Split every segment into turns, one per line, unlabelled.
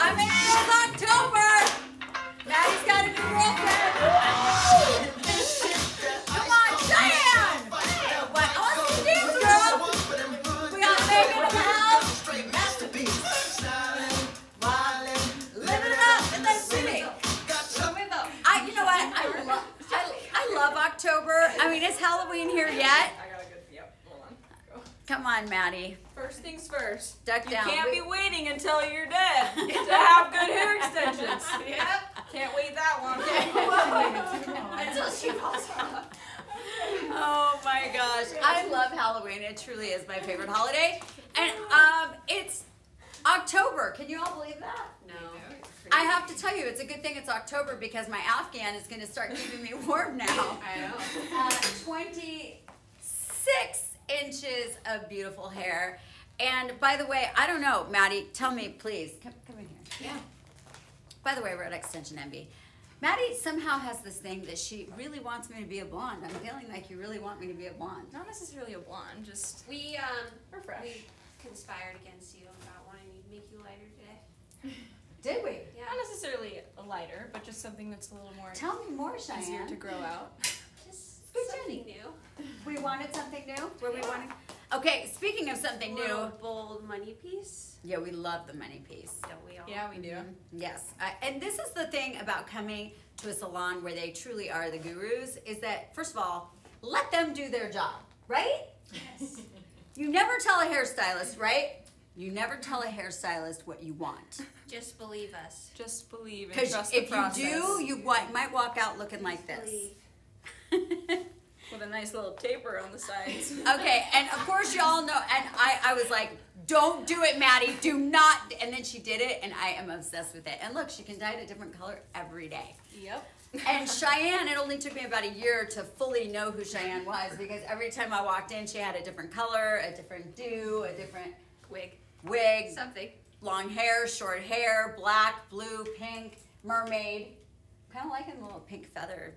I mean, it's October. Maddie's got a new girlfriend. Come on, Cheyenne. What? I want to dance, girl. We got Megan in the house. Living it up in the city. I, you know what? I love, I, I love October. I mean, is Halloween here yet?
I got a good. Yep. Hold on. Go.
Come on, Maddie.
First things first.
Duck
You
down.
can't
We-
be waiting until you're dead to have good hair extensions. Yep. Can't wait that long.
Until she falls off. Oh my gosh. I love Halloween. It truly is my favorite holiday. And um it's October. Can you all believe that?
No.
I have to tell you, it's a good thing it's October because my Afghan is going to start keeping me warm now.
I know.
Uh, 26 inches of beautiful hair. And by the way, I don't know, Maddie, tell me, please. Come, come in here.
Yeah.
By the way, we're at Xtension Envy. Maddie somehow has this thing that she really wants me to be a blonde. I'm feeling like you really want me to be a blonde.
Not necessarily a blonde, just
We um
we're fresh.
we conspired against you about wanting to make you lighter today.
Did we?
Yeah.
Not necessarily a lighter, but just something that's a little more
Tell me more,
easier to grow out.
Just
Good
something
journey.
new.
We wanted something new? Were we wanting? Okay, speaking of something new.
bold money piece.
Yeah, we love the money piece.
Don't we all?
Yeah, we do.
Mhm. Yes, I, and this is the thing about coming to a salon where they truly are the gurus is that first of all, let them do their job, right?
Yes.
You never tell a hairstylist, right? You never tell a hairstylist what you want.
Just believe us.
Just believe and
Because
trust
if you do, you might walk out looking like this.
With a nice little taper on the sides.
okay, and of course y'all know, and I, I was like, don't do it, Maddie, do not. And then she did it, and I am obsessed with it. And look, she can dye it a different color every day.
yep.
And Cheyenne, it only took me about a year to fully know who Cheyenne was because every time I walked in, she had a different color, a different do, a different
Wig.
wig,
Something.
long hair, short hair, black, blue, pink, mermaid. Kind of liking the little pink feather.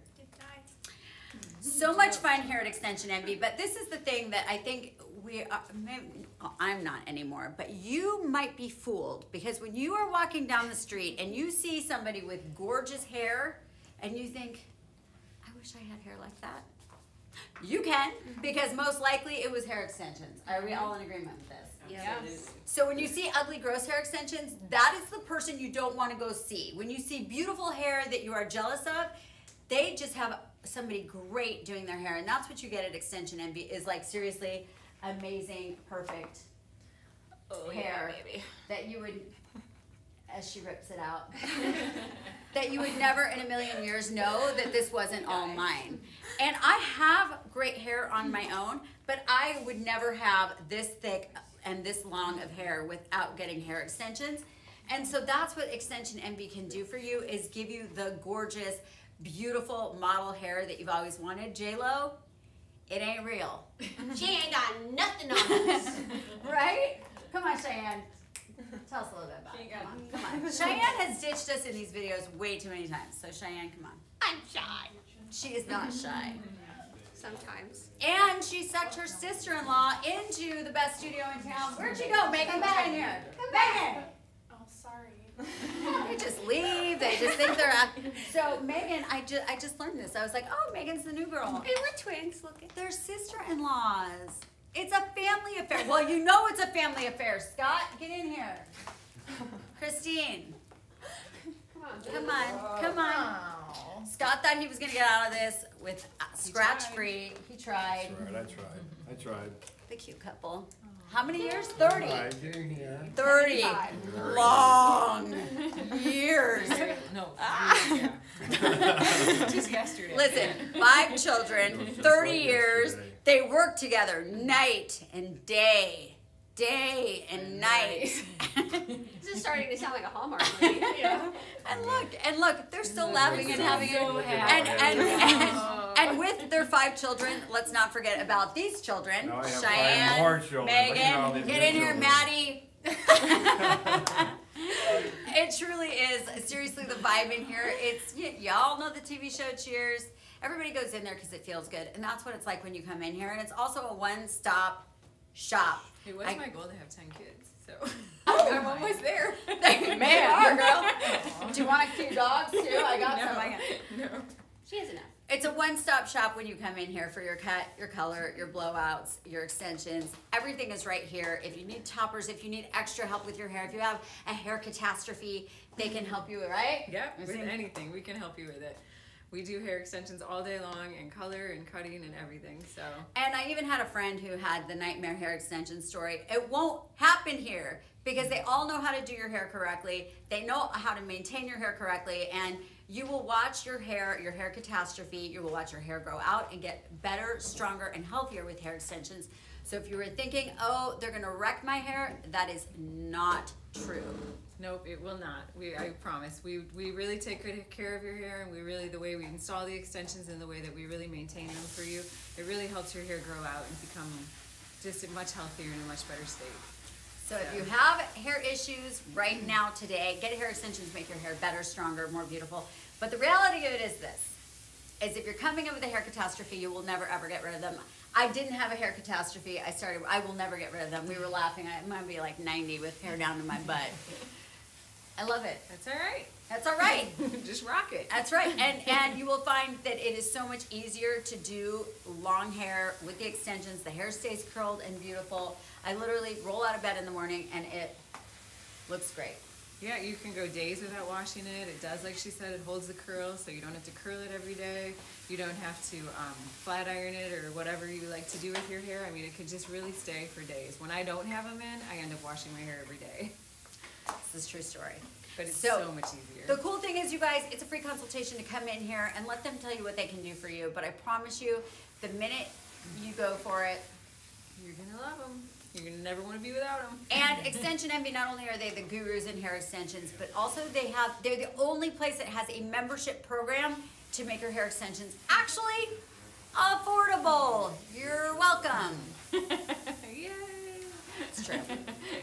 Did die.
So much fun here at Xtension Envy, but this is the thing that I think we uh, are, maybe, I'm not anymore, but you might be fooled because when you are walking down the street and you see somebody with gorgeous hair and you think, I wish I had hair like that. You can, because most likely it was hair extensions. Are we all in agreement with this?
Yes.
So when you see ugly, gross hair extensions, that is the person you don't want to go see. When you see beautiful hair that you are jealous of, they just have somebody great doing their hair, and that's what you get at Xtension Envy. Is like seriously amazing, perfect
Oh
Hair.
yeah, baby.
that you would, as she rips it out, that you would never in a million years know that this wasn't all mine. And I have great hair on my own, but I would never have this thick and this long of hair without getting hair extensions. And so that's what Xtension Envy can do for you is give you the gorgeous, beautiful model hair that you've always wanted. J Lo, it ain't real.
She ain't got nothing on us.
right? Come on, Cheyenne. Tell us a little bit about
She
it. Come on. Come on. Cheyenne has ditched us in these videos way too many times. So Cheyenne, come on.
I'm shy.
She is not shy.
Sometimes.
And she sucked her sister-in-law into the best studio in town. Where'd she go? Megan, back in here. Megan.
Oh, sorry.
They just leave. They just think they're. At... So Megan, I just I just learned this. I was like, oh, Megan's the new girl.
Hey, we're twins. Look at.
They're sister-in-laws. It's a family affair. Well, you know it's a family affair. Scott, get in here. Christine,
Come on.
come on, come on. Scott thought he was gonna get out of this with uh, scratch-free. He tried.
Right, I tried. I tried.
The cute couple. How many years? Thirty.
I getting here.
30 long years.
No.
Ah.
Just yesterday.
Listen, five children,
It was just
30
like
years.
yesterday.
They work together night and day, day and night.
This is starting to sound like a Hallmark movie.
Yeah.
and look, and look, they're still laughing and having
happy.
it.
Look
And, and,
Oh.
and, and with their five children, let's not forget about these children.
Now I have five
Cheyenne,
more children. Look at all
Megan, get in here. Maddie. it truly is. Seriously, the vibe in here. It's y'all know the TV show Cheers. Everybody goes in there because it feels good, and that's what it's like when you come in here. And it's also a one-stop shop.
It was
I-
my goal to have 10 kids, so
Oh
I'm almost there.
Man,
are.
Girl. Do you want a few dogs too? I got
no,
some. I got.
No.
She has enough.
It's a one-stop shop when you come in here for your cut, your color, your blowouts, your extensions. Everything is right here. If you need toppers, if you need extra help with your hair, if you have a hair catastrophe, they can help you, right?
Yep, with anything, we can help you with it. We do hair extensions all day long and color and cutting and everything. So
And I even had a friend who had the nightmare hair extension story. It won't happen here because they all know how to do your hair correctly. They know how to maintain your hair correctly and you will watch your hair, your hair catastrophe, you will watch your hair grow out and get better, stronger, and healthier with hair extensions. So if you were thinking, oh, they're gonna wreck my hair, that is not true.
nope, it will not. We I promise. We we really take good care of your hair and we really the way we install the extensions and the way that we really maintain them for you, it really helps your hair grow out and become just a much healthier and a much better state.
So if you have hair issues right now today, get hair extensions, make your hair better, stronger, more beautiful. But the reality of it is this, is if you're coming in with a hair catastrophe, you will never ever get rid of them. I didn't have a hair catastrophe. I started, I will never get rid of them. We were laughing. I might be like 90 with hair down to my butt. I love it.
That's all right.
That's all right.
just rock it.
That's right. And and you will find that it is so much easier to do long hair with the extensions. The hair stays curled and beautiful. I literally roll out of bed in the morning and it looks great.
Yeah, you can go days without washing it. It does, like she said, it holds the curl, so you don't have to curl it every day. You don't have to um, flat iron it or whatever you like to do with your hair. I mean, it could just really stay for days. When I don't have them in, I end up washing my hair every day.
Is true story.
But it's
So,
so, much easier.
The cool thing is, you guys, it's a free consultation to come in here and let them tell you what they can do for you. But I promise you, the minute you go for it,
You're gonna love them. You're gonna never want to be without them.
and Xtension Envy, not only are they the gurus in hair extensions, but also they have, they're the only place that has a membership program to make your hair extensions actually affordable. You're welcome.
Yay!
It's true.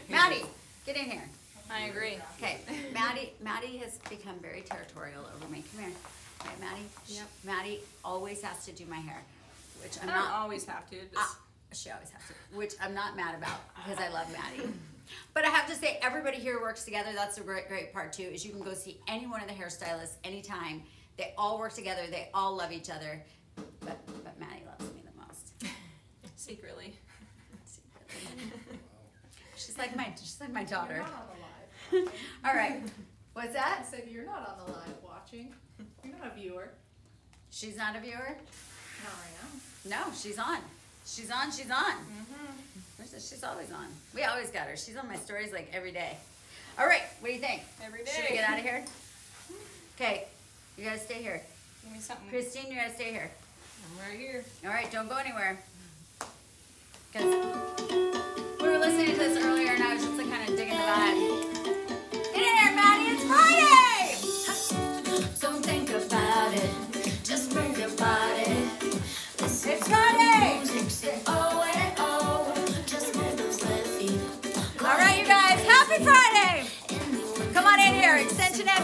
Maddie, get in here.
I agree.
Okay, Maddie, Maddie has become very territorial over me. Come here. Okay, Maddie.
Yep.
Maddie always has to do my hair, which I'm
I don't
not.
always have to. Just,
Ah, she always has to, which I'm not mad about because I love Maddie. But I have to say, everybody here works together. That's the great, great part too. Is you can go see any one of the hairstylists anytime. They all work together. They all love each other. But but Maddie loves me the most.
secretly.
She's like my she's like my
You're
daughter.
Not on the live.
All right. What's
I
that?
said you're not on the live watching. You're not a viewer.
She's not a viewer.
Not right now.
No, she's on. She's on. She's on. Mm -hmm. She's always on. We always got her. She's on my stories like every day. All right. What do you think?
Every
Should we get out of here? Okay. You gotta stay here.
Give me something.
Christine, you gotta stay here.
I'm right here.
All right. Don't go anywhere. Cause we were listening to this earlier, and I was just like kind of digging the vibe.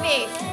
Guys.